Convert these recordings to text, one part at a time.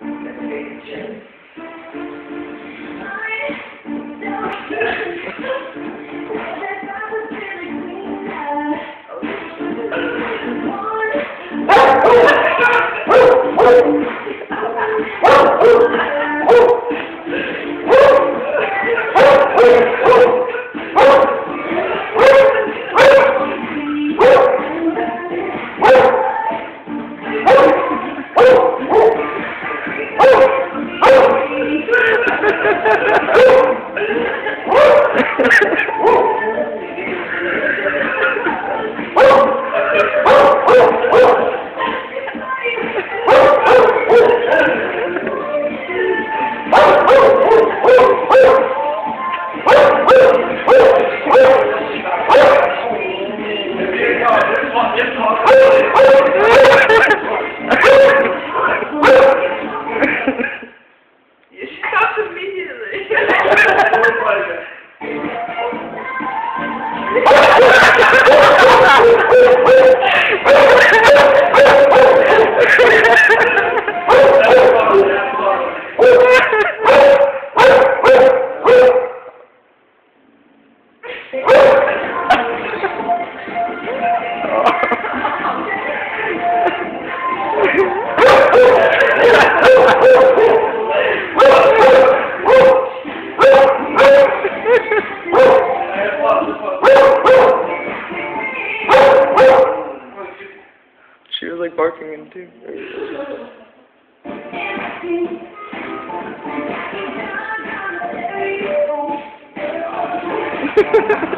Woo! You stopped immediately. She was like barking in too.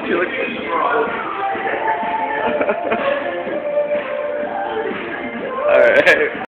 she looked Alright.